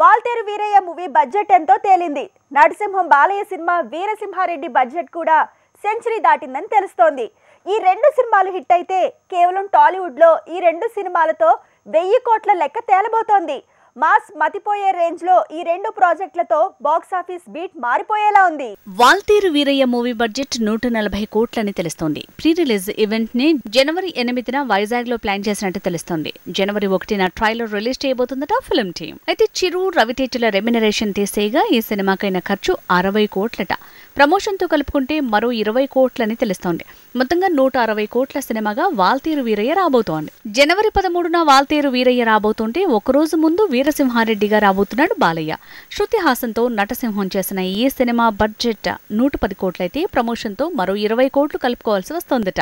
Waltair Veeraiah movie budget ఎంతో తేలింది. Narasimham Balayya cinema Veera Simha Reddy budget కూడా సెంచరీ దాటిందని తెలుస్తోంది. ఈ రెండు సినిమాలు హిట్ అయితే కేవలం టాలీవుడ్లో ఈ రెండు సినిమాలతో వెయ్యి కోట్ల లెక్క తేలబోతోంది. మాస్ మతిపోయే రేంజ్లో ఈ రెండు ప్రాజెక్టులతో బాక్స్ ఆఫీస్ బీట్ మారిపోయేలా ఉంది. వాల్తీరు వీరయ్య మూవీ బడ్జెట్ నూట నలభై కోట్లని తెలుస్తోంది. ప్రీ రిలీజ్ ఈవెంట్ని జనవరి ఎనిమిదిన వైజాగ్లో ప్లాన్ చేసినట్టు తెలుస్తోంది. జనవరి ఒకటిన ట్రైలర్ రిలీజ్ చేయబోతుందట ఫిల్మ్ టీం అయితే చిరు రవితేజల రెమ్యునరేషన్ తీసేగా ఈ సినిమాకైన ఖర్చు అరవై కోట్లట. ప్రమోషన్తో కలుపుకుంటే మరో ఇరవై కోట్లని తెలుస్తోంది. మొత్తంగా నూట అరవై కోట్ల సినిమాగా వాల్తీరు వీరయ్య రాబోతోంది. జనవరి పదమూడున వాల్తీరు వీరయ్య రాబోతుంటే ఒకరోజు ముందు వీరసింహారెడ్డిగా రాబోతున్నాడు బాలయ్య. శృతి హాసన్తో నటసింహం చేసిన ఈ సినిమా బడ్జెట్ నూట పది కోట్లయితే ప్రమోషన్తో మరో ఇరవై కోట్లు కలుపుకోవాల్సి వస్తోందట.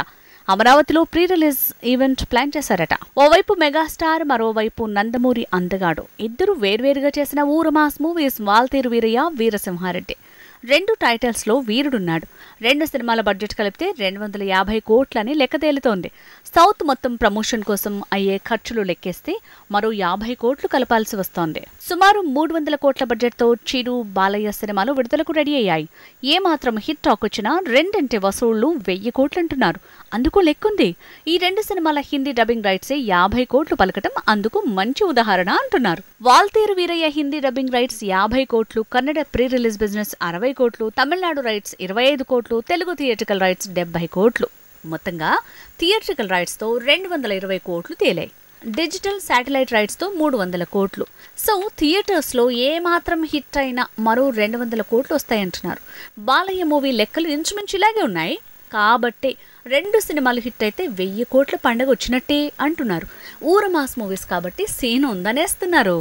అమరావతిలో ప్రీ రిలీజ్ ఈవెంట్ ప్లాన్ చేశారట. ఓవైపు మెగాస్టార్ మరోవైపు నందమూరి అందగాడు. ఇద్దరు వేర్వేరుగా చేసిన ఊరమాస్ మూవీస్ వాల్తీరు వీరయ్య వీరసింహారెడ్డి. రెండు టైటిల్స్లో వీరుడున్నాడు. రెండు సినిమాల బడ్జెట్ కలిపితే రెండు వందల యాభై కోట్లని లెక్కదేలుతోంది. సౌత్ మొత్తం ప్రమోషన్ కోసం అయ్యే ఖర్చులు లెక్కేస్తే మరో యాభై కోట్లు కలపాల్సి వస్తోంది. సుమారు మూడు వందల కోట్ల బడ్జెట్తో చిరు బాలయ్య సినిమాలు విడుదలకు రెడీ అయ్యాయి. ఏ మాత్రం హిట్ టాక్ వచ్చినా రెండింటి వసూళ్ళు వెయ్యి కోట్లంటున్నారు. అందుకు లెక్కుంది. ఈ రెండు సినిమాల హిందీ డబ్బింగ్ రైట్సే యాభై కోట్లు పలకటం అందుకు మంచి ఉదాహరణ అంటున్నారు. వాల్తేరు వీరయ్య హిందీ డబ్బింగ్ రైట్స్ యాభై కోట్లు కన్నడ ప్రీ రిలీజ్ బిజినెస్ అరవై కోట్లు తమిళనాడు రైట్స్ ఇరవై ఐదు కోట్లు తెలుగు థియేట్రికల్ రైట్స్ డెబ్బై కోట్లు. మొత్తంగా థియేట్రికల్ రైట్స్తో రెండు వందల ఇరవై కోట్లు తేలాయి. డిజిటల్ శాటిలైట్ రైట్స్తో మూడు వందల కోట్లు. సో థియేటర్స్లో ఏ మాత్రం హిట్ అయినా మరో రెండు వందల కోట్లు వస్తాయంటున్నారు. బాలయ్య మూవీ లెక్కలు ఇంచుమించు ఇలాగే ఉన్నాయి. కాబట్టి రెండు సినిమాలు హిట్ అయితే వెయ్యి కోట్ల పండగ వచ్చినట్టే అంటున్నారు. ఊర మాస్ మూవీస్ కాబట్టి సీన్ ఉందనేస్తున్నారు.